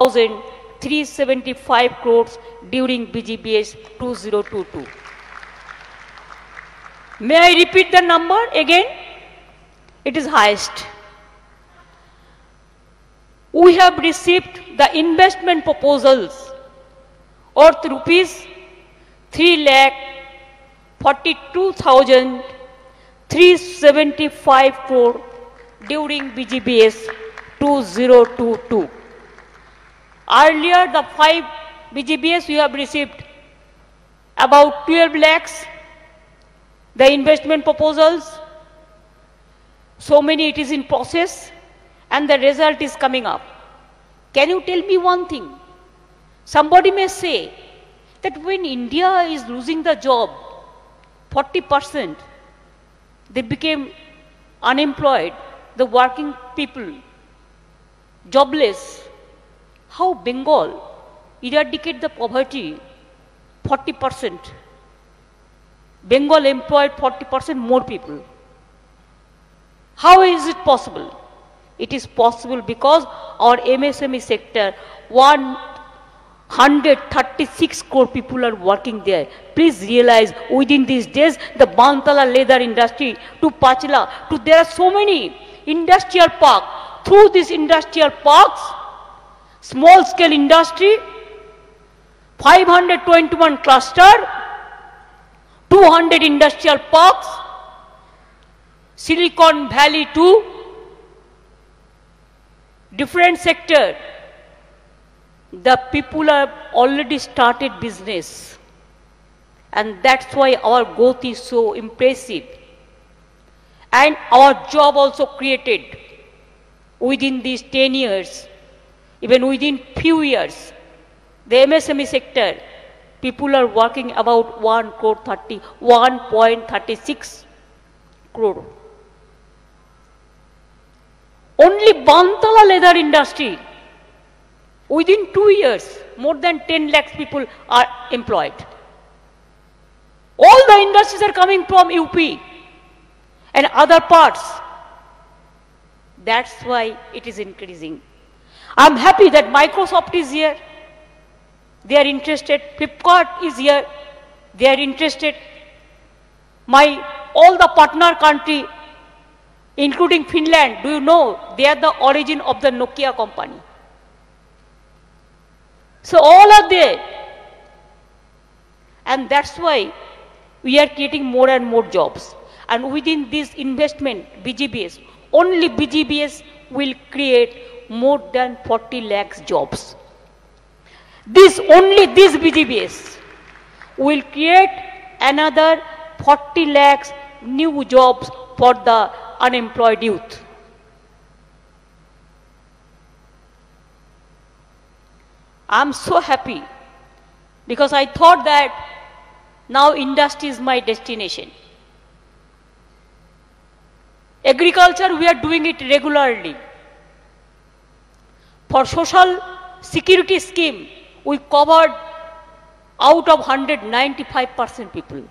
375 crores during BGBS 2022. May I repeat the number again? It is highest. We have received the investment proposals worth rupees 3 lakh 42,375 crore during BGBS 2022. Earlier, the five BGBS we have received about 12 lakhs, the investment proposals, so many it is in process and the result is coming up. Can you tell me one thing? Somebody may say that when India is losing the job, 40%, they became unemployed, the working people, jobless. How Bengal eradicate the poverty 40%. Bengal employed 40% more people. How is it possible? It is possible because our MSME sector, 136 crore people are working there. Please realize within these days, the Bantala leather industry to Panchla, to there are so many industrial park. Through these industrial parks, small scale industry, 521 cluster, 200 industrial parks, Silicon Valley 2, different sector, the people have already started business. And that's why our growth is so impressive. And our job also created within these 10 years, even within few years, the MSME sector, people are working about 1 crore 30, 1.36 crore. Only Bantala leather industry, within two years, more than 10 lakhs people are employed. All the industries are coming from UP and other parts. That's why it is increasing. I'm happy that Microsoft is here. They are interested. Flipkart is here. They are interested. My, all the partner country, including Finland, do you know, they are the origin of the Nokia company. So all are there. And that's why we are creating more and more jobs. And within this investment, BGBS, only BGBS will create more than 40 lakhs jobs. This only this BGBS will create another 40 lakhs new jobs for the unemployed youth. I'm so happy because I thought that now industry is my destination. Agriculture, we are doing it regularly. For social security scheme, we covered out of 195% people.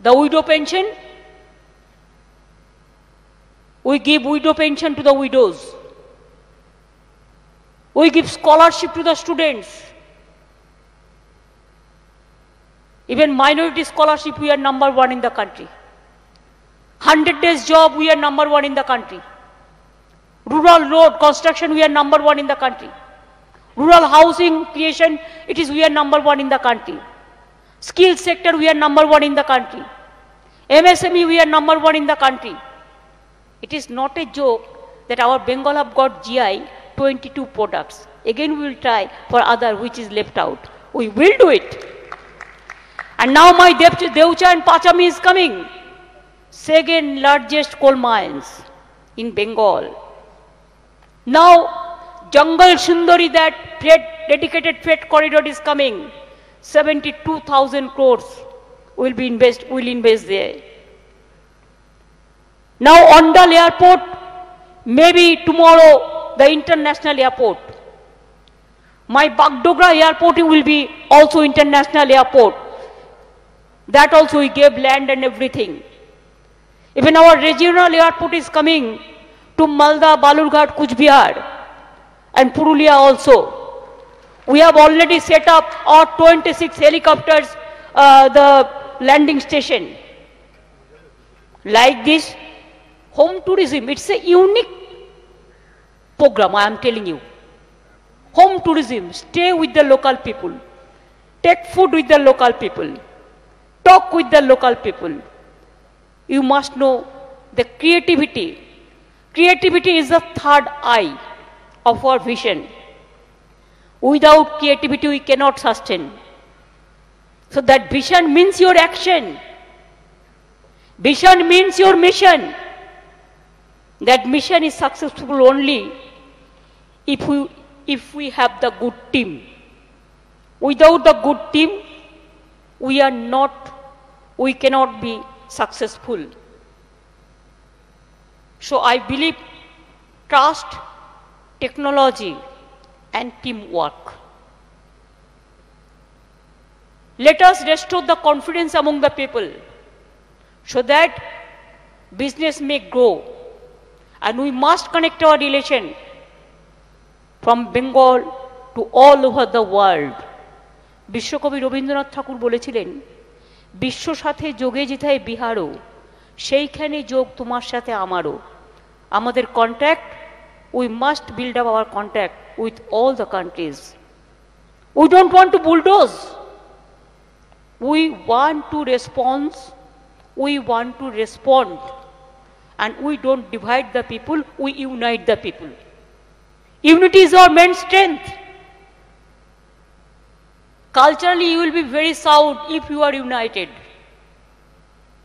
The widow pension, we give widow pension to the widows. We give scholarship to the students. Even minority scholarship, we are number one in the country. 100 days job, we are number one in the country. Rural road construction, we are number one in the country. Rural housing creation, it is we are number one in the country. Skill sector, we are number one in the country. MSME, we are number one in the country. It is not a joke that our Bengal have got GI 22 products. Again, we will try for other which is left out. We will do it. And now my Deucha and Pachami is coming. Second largest coal mines in Bengal. Now, Jungle Sundari, that freight, dedicated freight corridor is coming. 72,000 crores will be invest, will invest there. Now, Andal Airport, maybe tomorrow, the international airport. My Bagdogra airport will be also international airport. That also we gave land and everything. Even our regional airport is coming to Malda, Balurghat, Cooch Behar. and Purulia also. We have already set up our 26 helicopters, uh, the landing station. Like this, home tourism, it's a unique program, I am telling you. Home tourism, stay with the local people, take food with the local people, talk with the local people. You must know the creativity. Creativity is the third eye of our vision. Without creativity, we cannot sustain. So that vision means your action. Vision means your mission. That mission is successful only if we, if we have the good team. Without the good team, we are not, we cannot be successful. So I believe trust, technology, and teamwork. Let us restore the confidence among the people so that business may grow. And we must connect our relation from Bengal to all over the world. বিশ্বকবি রবীন্দ্রনাথ ঠাকুর বলেছিলেন বিশ্ব সাথে যোগে যেথায় বিহারও সেইখানে যোগ তোমার সাথে আমারও আমাদের contact we must build up hour contact with all the countries we don't want to bulldoze we want to response we want to respond and we don't divide the people, we unite the people. Unity is our main strength. Culturally, you will be very sound if you are united.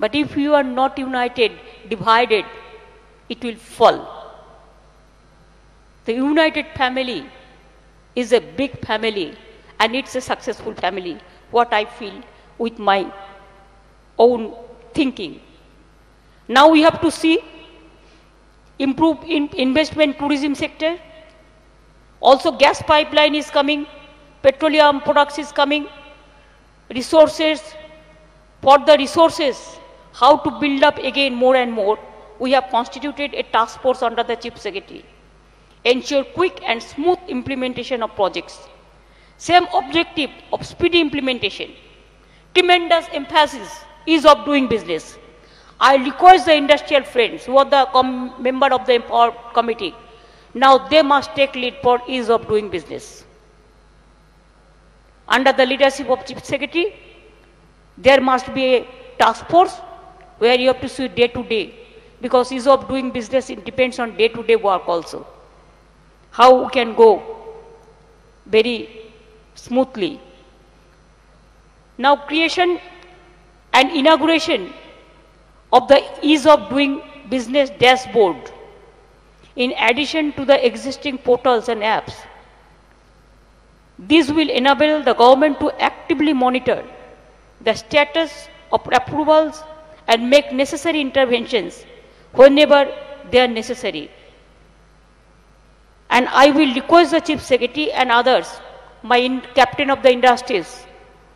But if you are not united, divided, it will fall. The united family is a big family and it's a successful family, what I feel with my own thinking. Now we have to see improve in investment tourism sector. Also gas pipeline is coming, petroleum products is coming, resources, for the resources, how to build up again more and more, we have constituted a task force under the Chief Secretary. Ensure quick and smooth implementation of projects. Same objective of speedy implementation. Tremendous emphasis ease of doing business. I request the industrial friends who are the member of the Empower Committee, now they must take lead for ease of doing business. Under the leadership of Chief Secretary, there must be a task force where you have to see day to day because ease of doing business it depends on day to day work also. How we can go very smoothly. Now creation and inauguration of the ease of doing business dashboard in addition to the existing portals and apps. This will enable the government to actively monitor the status of approvals and make necessary interventions whenever they are necessary. And I will request the Chief Secretary and others, my captain of the industries,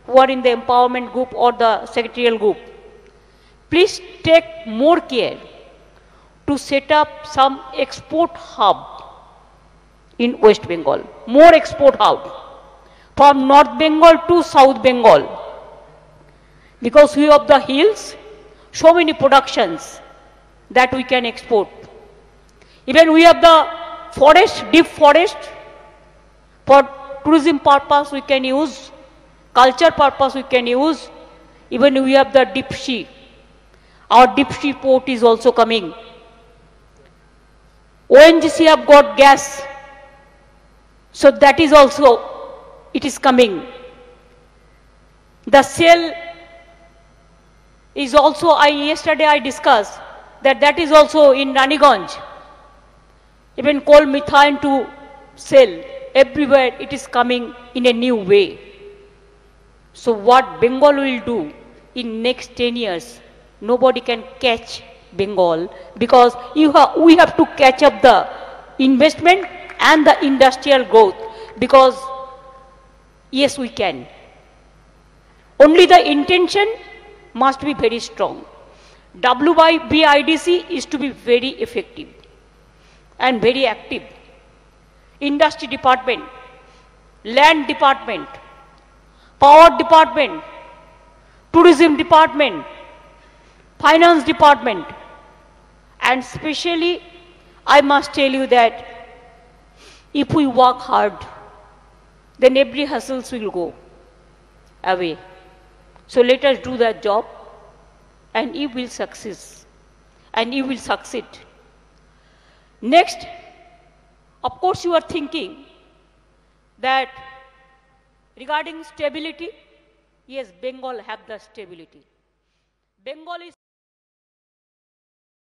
who are in the empowerment group or the secretarial group, please take more care to set up some export hub in West Bengal, more export hub from North Bengal to South Bengal. Because we have the hills, so many productions that we can export. Even we have the forest, deep forest, for tourism purpose we can use, culture purpose we can use, even we have the deep sea. Our deep sea port is also coming. ONGC have got gas, so that is also, it is coming. The cell is also, I yesterday I discussed that that is also in Raniganj. Even coal methane to sell everywhere it is coming in a new way. So what Bengal will do in next 10 years, nobody can catch Bengal because ha we have to catch up the investment and the industrial growth because yes we can. Only the intention must be very strong. WBIDC is to be very effective and very active. industry department, land department, power department, tourism department, finance department, and especially I must tell you that if we work hard, then every hassles will go away. So let us do that job and you will succeed. And you will succeed. Next, of course, you are thinking that regarding stability, yes, Bengal have the stability. Bengal is